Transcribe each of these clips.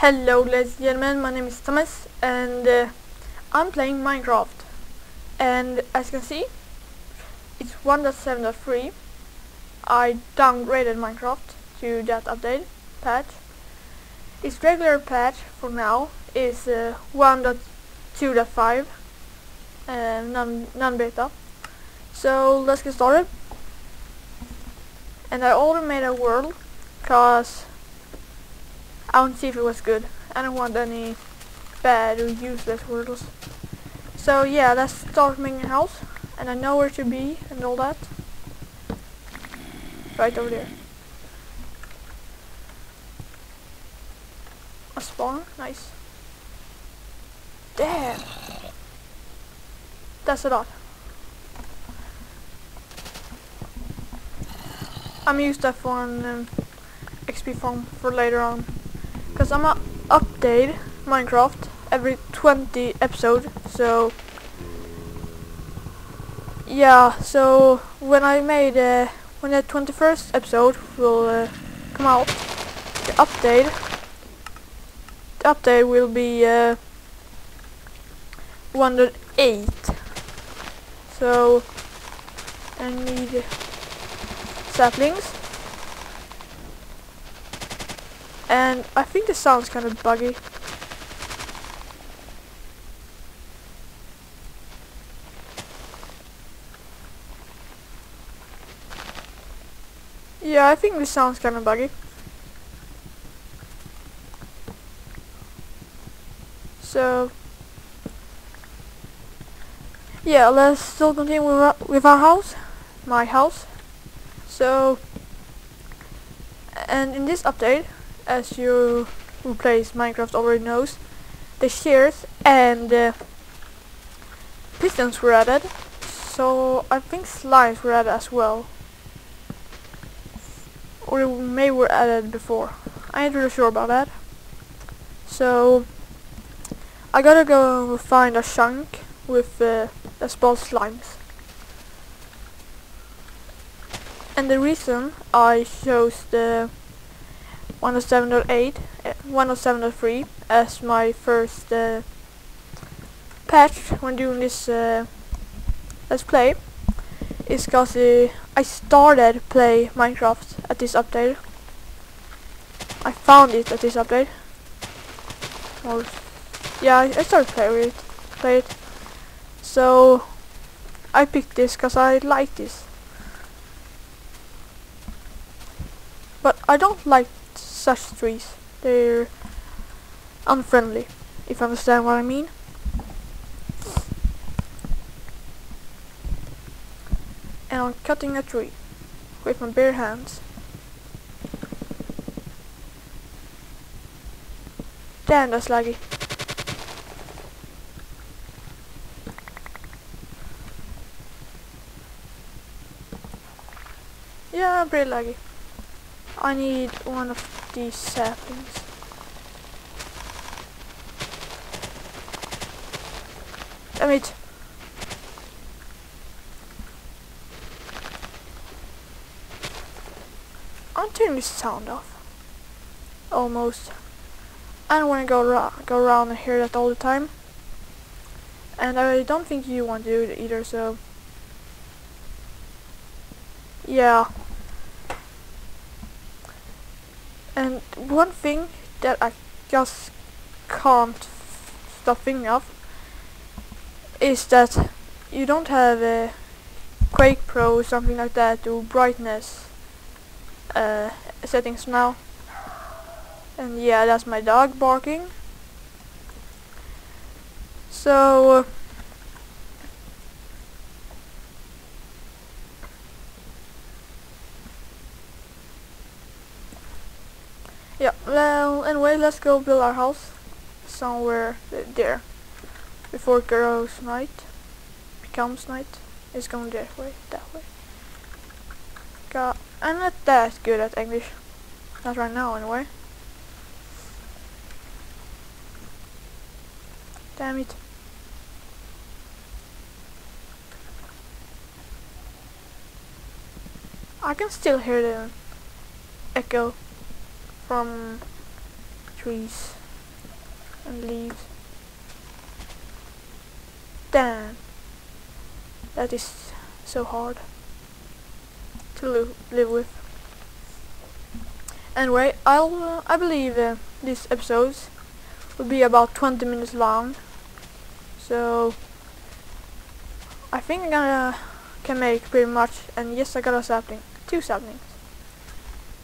Hello ladies and gentlemen, my name is Thomas and uh, I'm playing Minecraft. And as you can see it's 1.7.3 I downgraded Minecraft to that update patch. Its regular patch for now is uh, 1.2.5 uh, non, non-beta. So let's get started. And I already made a world cause I want to see if it was good. I don't want any bad or useless worlds. So yeah, let's start making a house. And I know where to be and all that. Right over there. A spawn, nice. Damn! That's a lot. I'm used that for an um, XP farm for later on because I'm gonna update Minecraft every 20 episode so yeah so when I made uh, when the 21st episode will uh, come out the update the update will be uh, 108 so I need saplings And I think this sounds kind of buggy. Yeah, I think this sounds kind of buggy. So, yeah, let's still continue with our, with our house, my house. So, and in this update, as you who plays Minecraft already knows, the shears and uh, pistons were added. So I think slimes were added as well. Or may were added before. I ain't really sure about that. So I gotta go find a chunk with uh, a small slimes. And the reason I chose the 107.8, 107.3 as my first uh, patch when doing this uh, let's play is because uh, I started play Minecraft at this update. I found it at this update. Yeah, I, started play with it, play it. So I picked this because I like this. But I don't like such trees. They're unfriendly, if you understand what I mean. And I'm cutting a tree with my bare hands. Damn, that's laggy. Yeah, I'm pretty laggy. I need one of these saplings. Damn it! I'm turning the sound off. Almost. I don't want to go, go around and hear that all the time. And I don't think you want to do it either, so... Yeah. And one thing that I just can't stop thinking of is that you don't have a Quake Pro or something like that to brightness uh, settings now. And yeah, that's my dog barking. So uh, Yeah, well, anyway, let's go build our house somewhere there before it grows night, becomes night. It's going that way, that way. God, I'm not that good at English. Not right now, anyway. Damn it. I can still hear the echo from trees and leaves. Damn. That is so hard to live, live with. Anyway, I'll uh, I believe uh, these episodes will be about 20 minutes long. So I think I'm gonna can make pretty much and yes I got a sapling. Two saplings.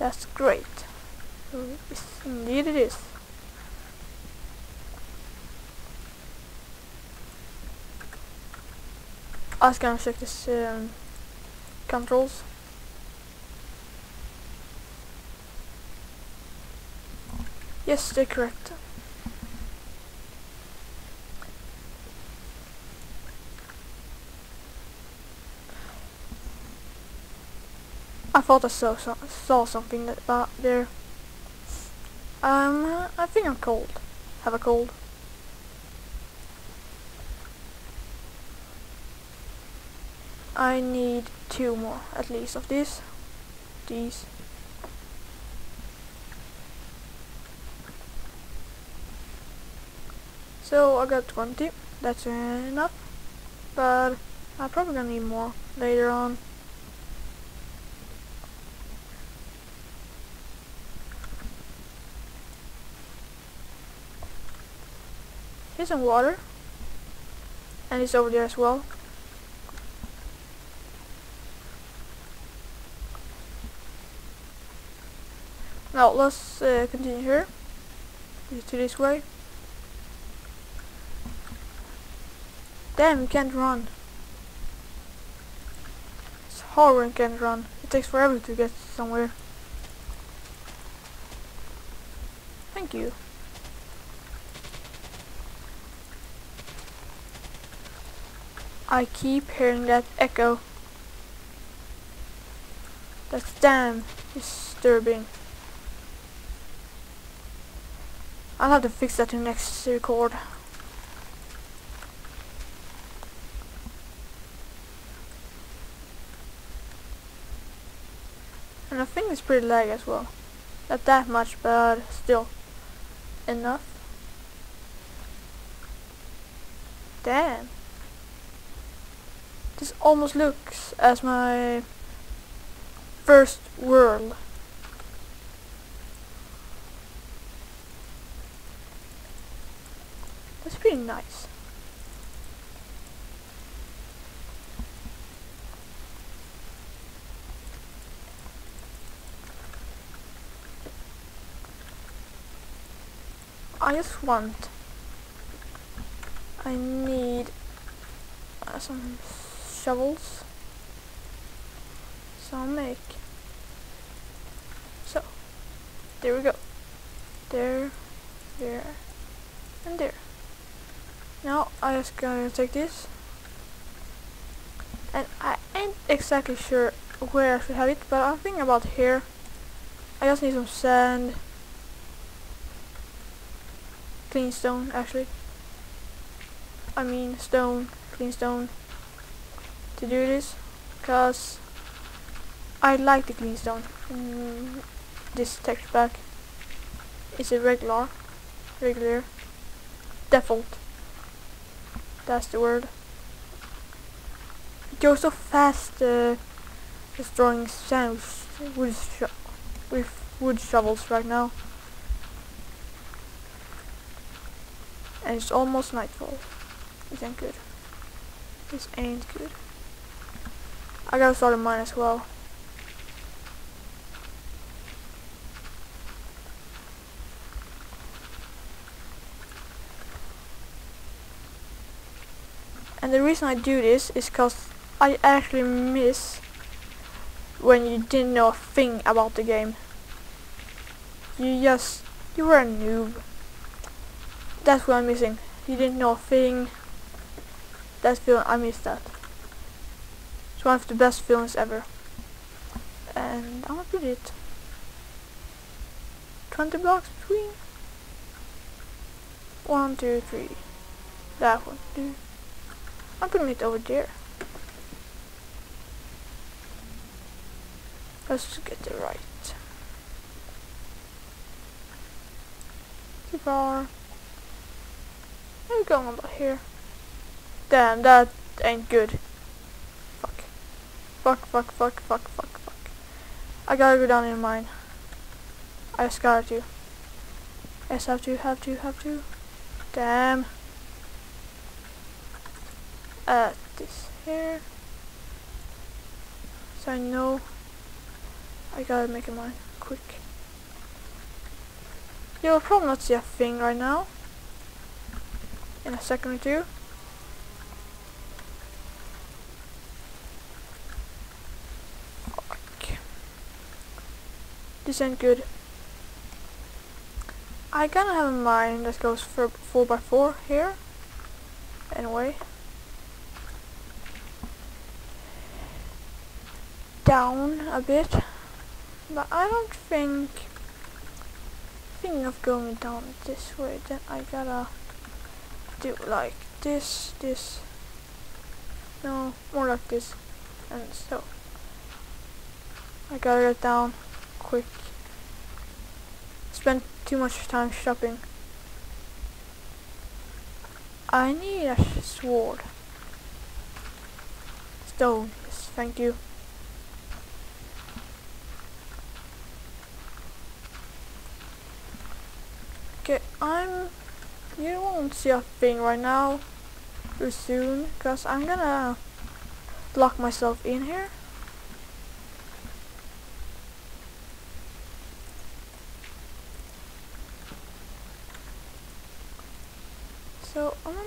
That's great. Yes, indeed it is. I was gonna check this um, controls. Yes, they're correct. I thought I saw, saw something that uh, there. Um, I think I'm cold. Have a cold. I need two more, at least, of these. These. So I got 20. That's enough. But I'm probably gonna need more later on. Here's some water. And it's over there as well. Now let's uh, continue here. To this way. Damn, you can't run. It's horrible can't run. It takes forever to get somewhere. Thank you. I keep hearing that echo. That's damn disturbing. I'll have to fix that in the next record. And I think it's pretty lag as well. Not that much, but still enough. Damn. This almost looks as my first world. That's pretty nice. I just want I need uh, some shovels. So I'll make. So, there we go. There, there, and there. Now I just gonna take this. And I ain't exactly sure where I should have it, but I'm thinking about here. I just need some sand. Clean stone, actually. I mean stone, clean stone to do this because I like the clean stone. Mm, this texture pack is a regular regular default. That's the word. It goes so fast uh, destroying sand with, with wood shovels right now. And it's almost nightfall. This ain't good. This ain't good I gotta start a mine as well. And the reason I do this is because I actually miss when you didn't know a thing about the game. You just, you were a noob. That's what I'm missing. You didn't know a thing. That's feeling, I miss that. It's one of the best films ever. And I'm gonna put it 20 blocks between. One, two, three. That one. Two. I'm putting it over there. Let's get it right. Too far. Are going about here? Damn, that ain't good. Fuck. Fuck, fuck, fuck, fuck, fuck. I gotta go down in mine. I just gotta to. Yes, have to, have to, have to. Damn. Uh, this here. So I know I gotta make a mine quick. You'll probably not see a thing right now. In a second or two. 50% good. I kind of have a mine that goes for 4x4 here. Anyway. Down a bit. But I don't think... Thinking of going down this way, then I gotta do like this, this. No, more like this. And so. I gotta get down quick spend too much time shopping I need a sword stone, yes, thank you Okay, I'm... You won't see a thing right now. Too soon. Because I'm gonna... Lock myself in here.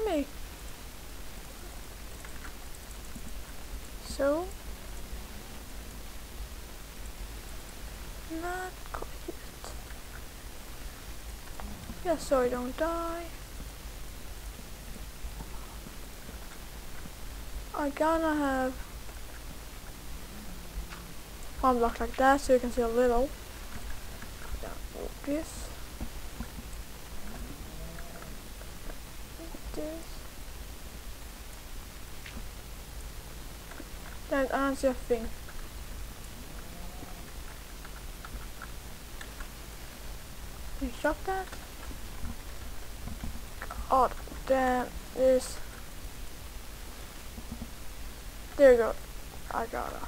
Make... So... Not quite yeah, so I don't die. I gonna have one block like that so you can see a little. Yeah, this. This. Then I don't see a thing. You shot that? Oh, damn this. There you go. I got it.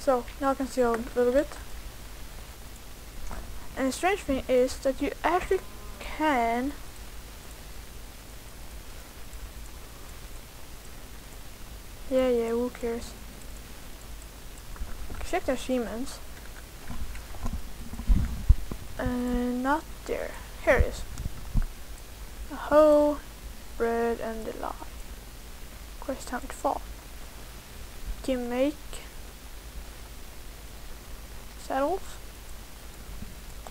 So, now I can see a little bit. And the strange thing is that you actually can Yeah, yeah, who cares? Check the achievements. And not there. Here it is. A hoe, bread, and the lie. Quest time to fall. Can make saddles.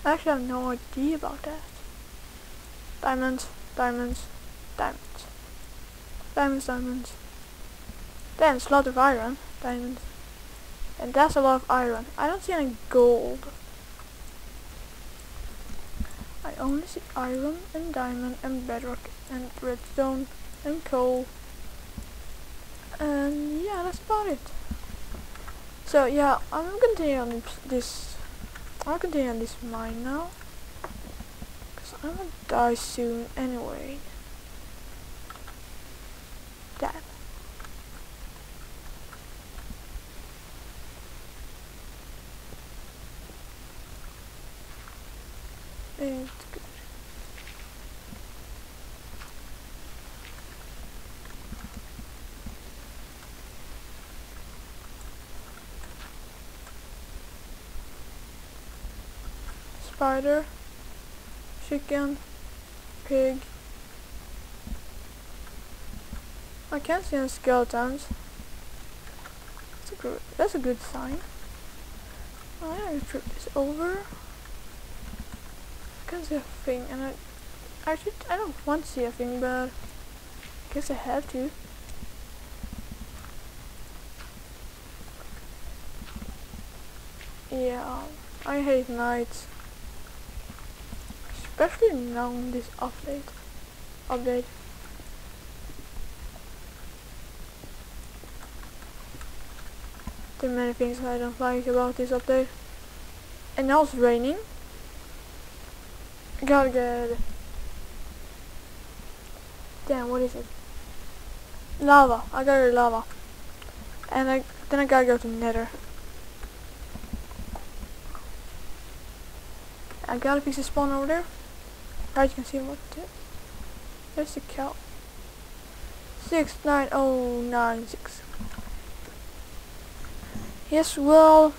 I actually have no idea about that. Diamonds, diamonds, diamonds. Diamonds, diamonds. Then a lot of iron, diamonds. And that's a lot of iron. I don't see any gold. I only see iron and diamond and bedrock and redstone and coal. And yeah, that's about it. So yeah, I'm continuing on this. I'll continue on this mine now. Cause I'm gonna die soon anyway. Damn. It's good. Spider, chicken, pig. I can't see any skeletons. That's a good, that's a good sign. I'm gonna trip this over I can't see a thing and I actually I don't want to see a thing but I guess I have to. Yeah, I hate nights. Especially now in this update. Update. There are many things I don't like about this update. And now it's raining gotta get... Damn, what is it? Lava. I gotta lava. And I, then I gotta go to nether. I got a piece of spawn over there. Right, you can see what it is. There's the cow. 69096. Yes, well,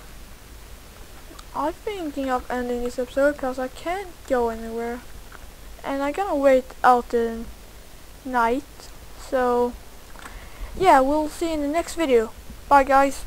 I'm thinking of ending this episode because I can't go anywhere. And I'm gonna wait out the night. So, yeah, we'll see you in the next video. Bye guys.